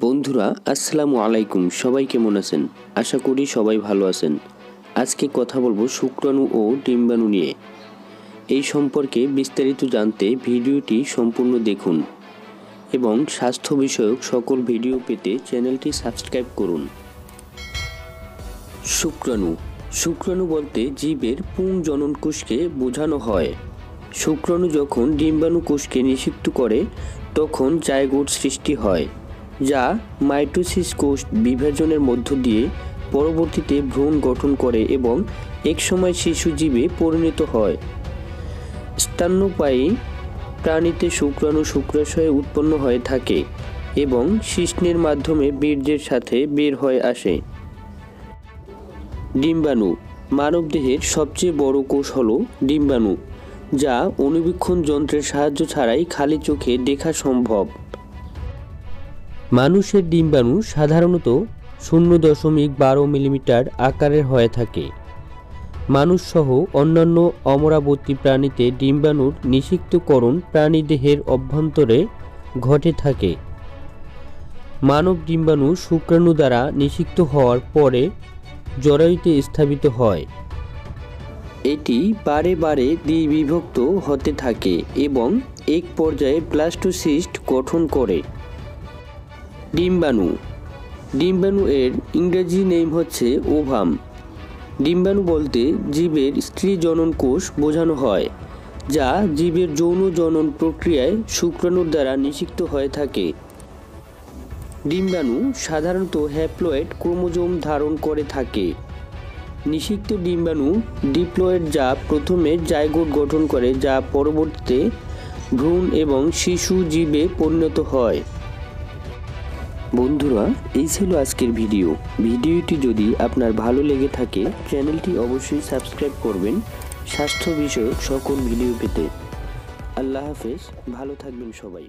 বন্ধুরা, আসসালামু আলাইকুম। সবাই কেমন আছেন? আশা করি সবাই ভালো আছেন। আজকে কথা বলব শুক্রাণু ও ডিম্বাণু নিয়ে। এই সম্পর্কে বিস্তারিত জানতে ভিডিওটি সম্পূর্ণ দেখুন এবং স্বাস্থ্য বিষয়ক সকল ভিডিও পেতে চ্যানেলটি সাবস্ক্রাইব করুন। শুক্রাণু। শুক্রাণু বলতে জীবের পুং জনন কোষকে বোঝানো হয়। শুক্রাণু যখন ডিম্বাণু কোষকে নিষিক্ত করে, তখন জায়গোট সৃষ্টি হয়। যা মাইটোসিস কোষ বিভাজনের মধ্য দিয়ে পরবর্তীতে ভ্রূণ গঠন করে এবং একসময় শিশু জীবে পরিণত হয়। স্তন্যপায়ী প্রাণীতে শুক্রাণু শুক্রাশয়ে উৎপন্ন হয়ে থাকে এবং শিশ্নের মাধ্যমে বীর্যের সাথে বের হয়ে আসে। ডিম্বাণু মানবদেহের সবচেয়ে বড় কোষ হল ডিম্বাণু, যা অনুবীক্ষণ যন্ত্রের সাহায্য ছাড়াই খালি চোখে দেখা সম্ভব। মানুষের ডিম্বাণু সাধারণত শূন্য দশমিক বারো মিলিমিটার আকারের হয়ে থাকে। মানুষসহ অন্যান্য অমরাবতী প্রাণীতে ডিম্বাণুর নিষিক্তকরণ প্রাণীদেহের অভ্যন্তরে ঘটে থাকে। মানব ডিম্বাণু শুক্রাণু দ্বারা নিষিক্ত হওয়ার পরে জরায়ুতে স্থাপিত হয়। এটি বারে বারে দ্বিবিভক্ত হতে থাকে এবং এক পর্যায়ে প্লাস্টোসিস্ট গঠন করে। ডিম্বাণু। ডিম্বাণু এর ইংরেজি নেম হচ্ছে ওভাম। ডিম্বাণু বলতে জীবের স্ত্রী জনন কোষ বোঝানো হয়, যা জীবের যৌন জনন প্রক্রিয়ায় শুক্রাণুর দ্বারা নিষিক্ত হয়ে থাকে। ডিম্বাণু সাধারণত হ্যাপ্লয়েড ক্রোমোজোম ধারণ করে থাকে। নিষিক্ত ডিম্বাণু ডিপ্লয়েড যা প্রথমে জায়গোট গঠন করে, যা পরবর্তীতে ভ্রূণ এবং শিশু জীবে পরিণত হয়। বন্ধুরা, এই ছিল আজকের ভিডিও। ভিডিওটি যদি আপনার ভালো লেগে থাকে, চ্যানেলটি অবশ্যই সাবস্ক্রাইব করবেন। স্বাস্থ্য বিষয়ক সকল ভিডিও পেতে। আল্লাহ হাফেজ, ভালো থাকবেন সবাই।